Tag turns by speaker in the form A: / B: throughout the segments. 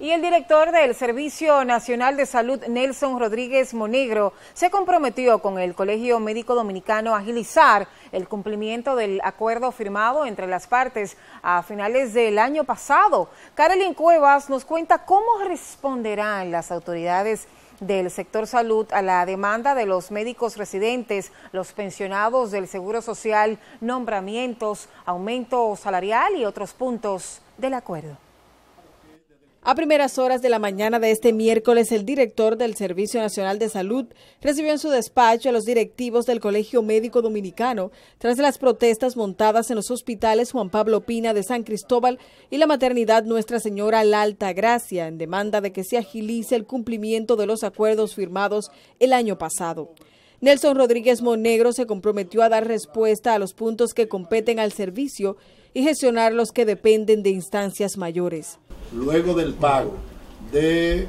A: Y el director del Servicio Nacional de Salud, Nelson Rodríguez Monegro, se comprometió con el Colegio Médico Dominicano a agilizar el cumplimiento del acuerdo firmado entre las partes a finales del año pasado. Carolyn Cuevas nos cuenta cómo responderán las autoridades del sector salud a la demanda de los médicos residentes, los pensionados del Seguro Social, nombramientos, aumento salarial y otros puntos del acuerdo.
B: A primeras horas de la mañana de este miércoles, el director del Servicio Nacional de Salud recibió en su despacho a los directivos del Colegio Médico Dominicano tras las protestas montadas en los hospitales Juan Pablo Pina de San Cristóbal y la maternidad Nuestra Señora La Alta Gracia en demanda de que se agilice el cumplimiento de los acuerdos firmados el año pasado. Nelson Rodríguez Monegro se comprometió a dar respuesta a los puntos que competen al servicio y gestionar los que dependen de instancias mayores
C: luego del pago de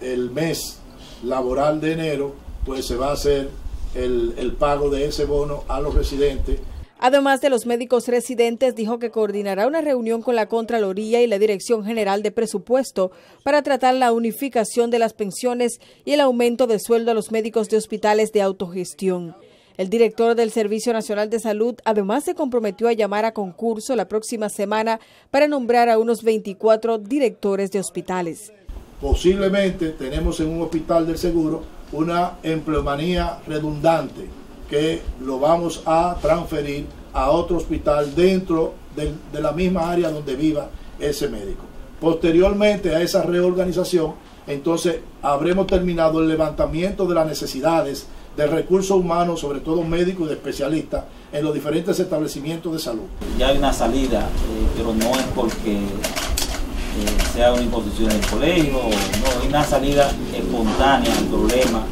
C: el mes laboral de enero, pues se va a hacer el, el pago de ese bono a los residentes
B: Además de los médicos residentes, dijo que coordinará una reunión con la Contraloría y la Dirección General de Presupuesto para tratar la unificación de las pensiones y el aumento de sueldo a los médicos de hospitales de autogestión. El director del Servicio Nacional de Salud además se comprometió a llamar a concurso la próxima semana para nombrar a unos 24 directores de hospitales.
C: Posiblemente tenemos en un hospital del seguro una empleomanía redundante que lo vamos a transferir a otro hospital dentro de, de la misma área donde viva ese médico. Posteriormente a esa reorganización, entonces habremos terminado el levantamiento de las necesidades de recursos humanos, sobre todo médicos y especialistas, en los diferentes establecimientos de salud.
D: Ya hay una salida, eh, pero no es porque eh, sea una imposición del colegio, no, hay una salida espontánea al problema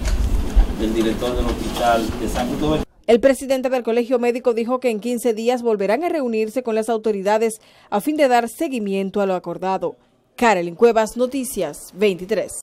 D: del director del hospital de San Cristóbal.
B: El presidente del Colegio Médico dijo que en 15 días volverán a reunirse con las autoridades a fin de dar seguimiento a lo acordado. Carolyn Cuevas, Noticias 23.